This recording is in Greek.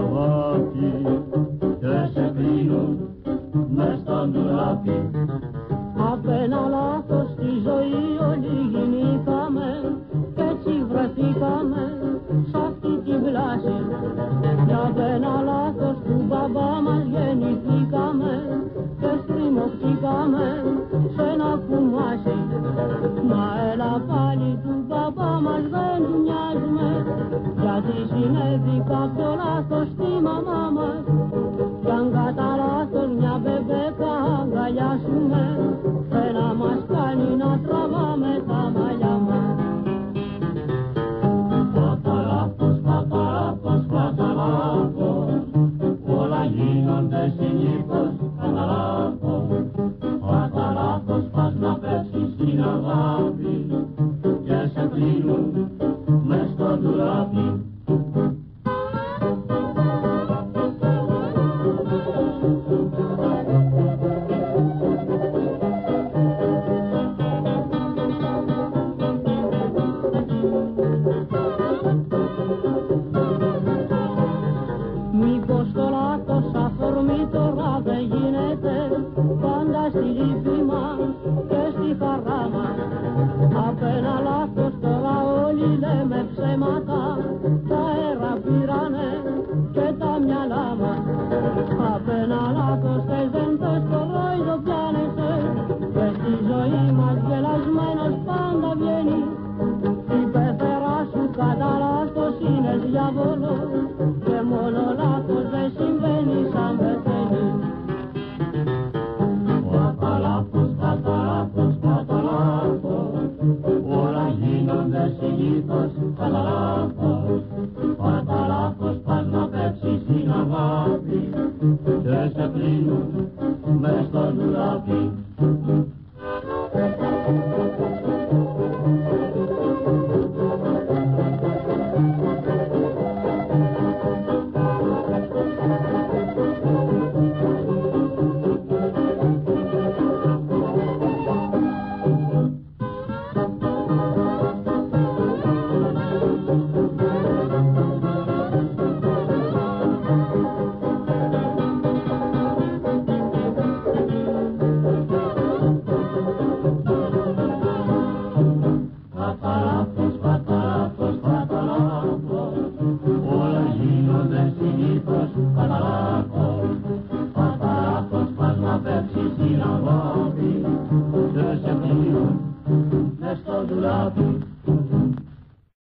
καρβάκι και σε κλείνουν μες στα ντουλάπη. Απ' ένα λάθος στη ζωή όλοι γεννήκαμε και έτσι βρεθήκαμε σ' αυτή τη βλάση. Κι απ' ένα λάθος του μπαμπά μας γεννηθήκαμε και στριμωχτήκαμε σ' ένα κουμάσι. Μα έλα πάλι του μπαμπά μας λάθος στη μαμά μας κι αν κατά λάθος μια μπεμπέκα αγκαλιάσουμε ένα μας κάνει να τραβάμε τα μαλλιά μας Παταράπος, παταράπος, παταράπος, όλα γίνονται συνήθως παταράπος. Παταράπος πας να πέσεις στην αγάπη Thank you. Γίνονται